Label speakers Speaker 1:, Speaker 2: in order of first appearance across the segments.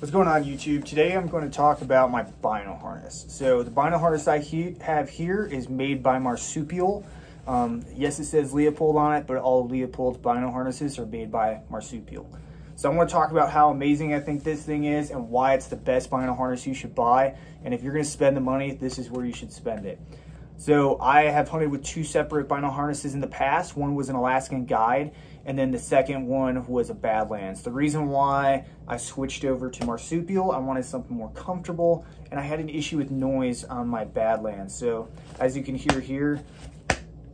Speaker 1: What's going on YouTube? Today I'm going to talk about my bino harness. So the bino harness I he have here is made by Marsupial. Um, yes, it says Leupold on it, but all Leupold's bino harnesses are made by Marsupial. So I'm going to talk about how amazing I think this thing is and why it's the best bino harness you should buy. And if you're going to spend the money, this is where you should spend it. So I have hunted with two separate bino harnesses in the past. One was an Alaskan Guide, and then the second one was a Badlands. The reason why I switched over to Marsupial, I wanted something more comfortable, and I had an issue with noise on my Badlands. So as you can hear here,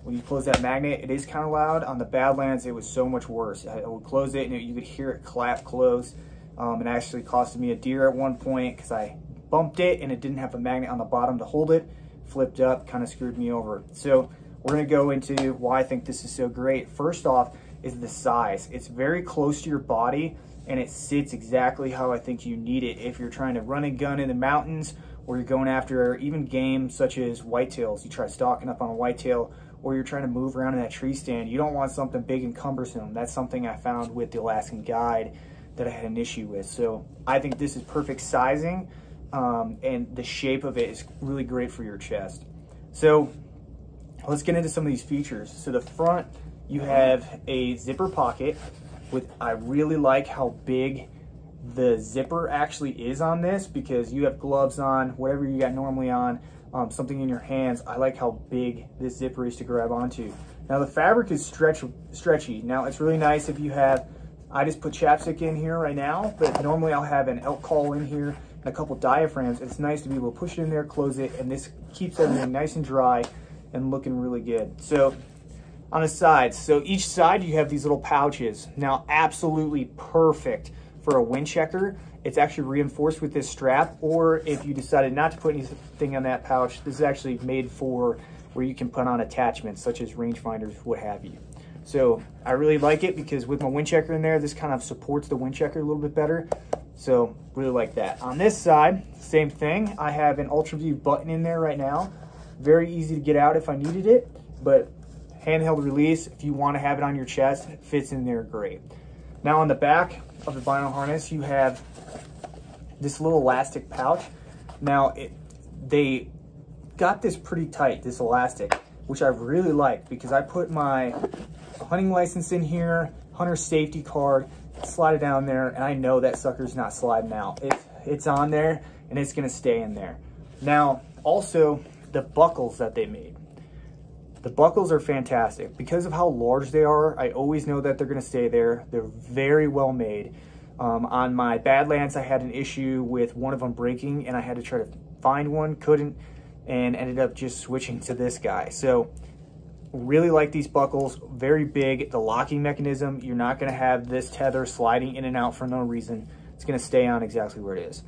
Speaker 1: when you close that magnet, it is kind of loud. On the Badlands, it was so much worse. I would close it, and you could hear it clap close. Um, it actually costed me a deer at one point because I bumped it, and it didn't have a magnet on the bottom to hold it flipped up, kind of screwed me over. So we're gonna go into why I think this is so great. First off is the size. It's very close to your body and it sits exactly how I think you need it. If you're trying to run a gun in the mountains or you're going after even game such as whitetails, you try stalking up on a whitetail or you're trying to move around in that tree stand, you don't want something big and cumbersome. That's something I found with the Alaskan Guide that I had an issue with. So I think this is perfect sizing um, and the shape of it is really great for your chest. So let's get into some of these features. So the front, you have a zipper pocket with, I really like how big the zipper actually is on this because you have gloves on, whatever you got normally on, um, something in your hands. I like how big this zipper is to grab onto. Now the fabric is stretch, stretchy. Now it's really nice if you have, I just put chapstick in here right now, but normally I'll have an elk call in here and a couple diaphragms, it's nice to be able to push it in there, close it, and this keeps everything nice and dry and looking really good. So on the sides, so each side you have these little pouches. Now absolutely perfect for a wind checker. It's actually reinforced with this strap, or if you decided not to put anything on that pouch, this is actually made for where you can put on attachments such as rangefinders, what have you. So I really like it because with my wind checker in there, this kind of supports the wind checker a little bit better. So really like that. On this side, same thing. I have an UltraView button in there right now. Very easy to get out if I needed it, but handheld release, if you want to have it on your chest, it fits in there great. Now on the back of the bino harness, you have this little elastic pouch. Now it, they got this pretty tight, this elastic, which I really like because I put my hunting license in here, hunter safety card, slide it down there, and I know that sucker's not sliding out. It, it's on there, and it's gonna stay in there. Now, also, the buckles that they made. The buckles are fantastic. Because of how large they are, I always know that they're gonna stay there. They're very well made. Um, on my Badlands, I had an issue with one of them breaking, and I had to try to find one, couldn't, and ended up just switching to this guy. So Really like these buckles, very big. The locking mechanism, you're not gonna have this tether sliding in and out for no reason. It's gonna stay on exactly where it is.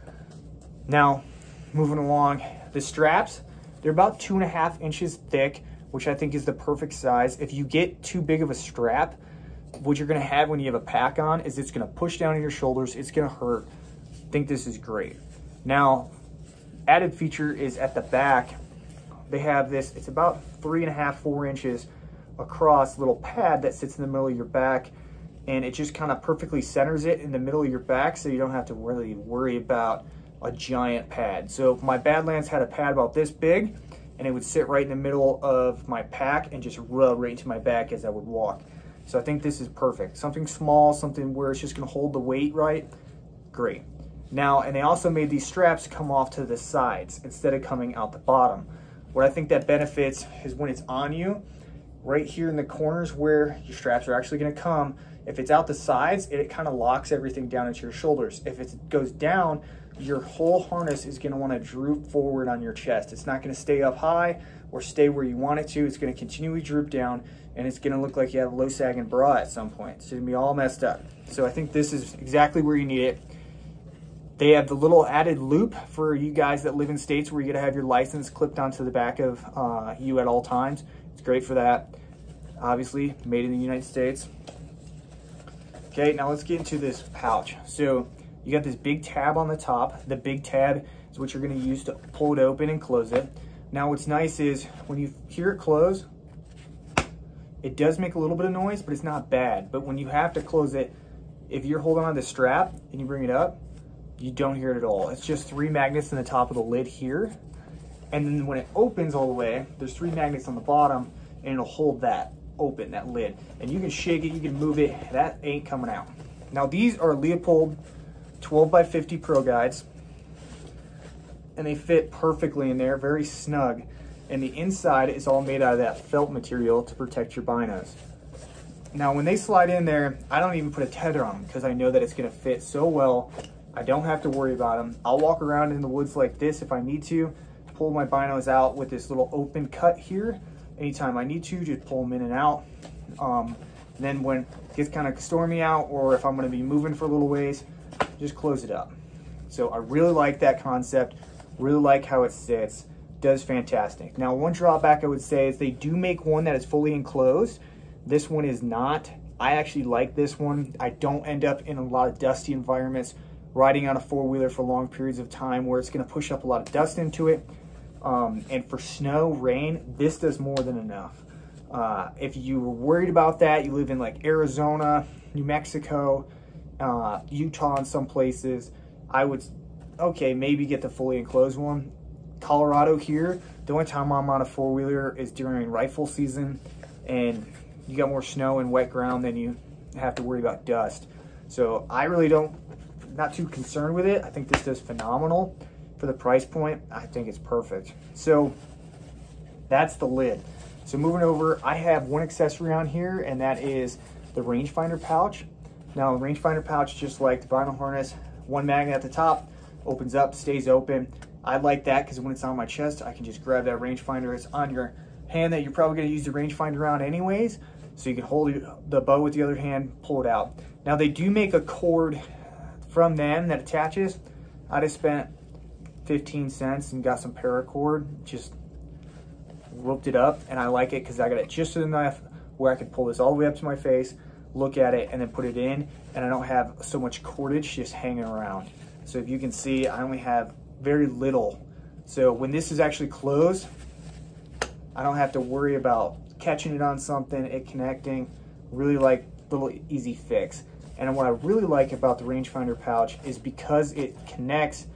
Speaker 1: Now, moving along, the straps, they're about two and a half inches thick, which I think is the perfect size. If you get too big of a strap, what you're gonna have when you have a pack on is it's gonna push down on your shoulders, it's gonna hurt. I think this is great. Now, added feature is at the back, they have this, it's about three and a half, four inches across little pad that sits in the middle of your back and it just kind of perfectly centers it in the middle of your back so you don't have to really worry about a giant pad. So my Badlands had a pad about this big and it would sit right in the middle of my pack and just rub right into my back as I would walk. So I think this is perfect. Something small, something where it's just gonna hold the weight right, great. Now, and they also made these straps come off to the sides instead of coming out the bottom. What I think that benefits is when it's on you, right here in the corners where your straps are actually gonna come, if it's out the sides, it, kind of locks everything down into your shoulders. If it goes down, your whole harness is gonna wanna droop forward on your chest. It's not gonna stay up high or stay where you want it to. It's gonna continually droop down and it's gonna look like you have a low sagging bra at some point. It's gonna be all messed up. So I think this is exactly where you need it. They have the little added loop for you guys that live in states where you gotta have your license clipped onto the back of uh, you at all times. It's great for that. Obviously, made in the United States. Okay, now let's get into this pouch. So you got this big tab on the top. The big tab is what you're gonna use to pull it open and close it. Now what's nice is when you hear it close, it does make a little bit of noise, but it's not bad. But when you have to close it, if you're holding on the strap and you bring it up, You don't hear it at all. It's just three magnets in the top of the lid here. And then when it opens all the way, there's three magnets on the bottom and it'll hold that open, that lid. And you can shake it, you can move it, that ain't coming out. Now these are Leupold 12 by 50 Pro Guides and they fit perfectly in there, very snug. And the inside is all made out of that felt material to protect your binos. Now when they slide in there, I don't even put a tether on them because I know that it's gonna fit so well. I don't have to worry about them. I'll walk around in the woods like this if I need to, pull my binos out with this little open cut here. Anytime I need to, just pull them in and out. Um, and then when it gets kind of stormy out or if I'm gonna be moving for a little ways, just close it up. So I really like that concept. Really like how it sits. Does fantastic. Now, one drawback I would say is they do make one that is fully enclosed. This one is not. I actually like this one. I don't end up in a lot of dusty environments riding on a four-wheeler for long periods of time where it's going to push up a lot of dust into it. Um, and for snow, rain, this does more than enough. Uh, if you were worried about that, you live in like Arizona, New Mexico, uh, Utah, in some places, I would okay, maybe get the fully enclosed one. Colorado here, the only time I'm on a four wheeler is during rifle season, and you got more snow and wet ground than you have to worry about dust. So I really don't, not too concerned with it. I think this does phenomenal for the price point. I think it's perfect. So that's the lid. So moving over, I have one accessory on here, and that is the rangefinder pouch. Now, the rangefinder pouch, just like the bino harness, one magnet at the top, opens up, stays open. I like that because when it's on my chest, I can just grab that rangefinder. It's on your hand that you're probably going to use the rangefinder on anyways. So you can hold the bow with the other hand, pull it out. Now they do make a cord from them that attaches. I just spent 15 cents and got some paracord, just whooped it up and I like it because I got it just enough where I can pull this all the way up to my face, look at it and then put it in and I don't have so much cordage just hanging around. So if you can see, I only have very little. So when this is actually closed, I don't have to worry about catching it on something, it connecting, really like little easy fix. And what I really like about the rangefinder pouch is because it connects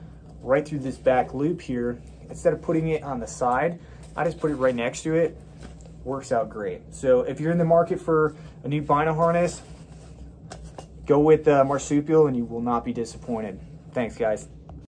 Speaker 1: right through this back loop here, instead of putting it on the side, I just put it right next to it. Works out great. So if you're in the market for a new bino harness, go with uh, Marsupial and you will not be disappointed. Thanks, guys.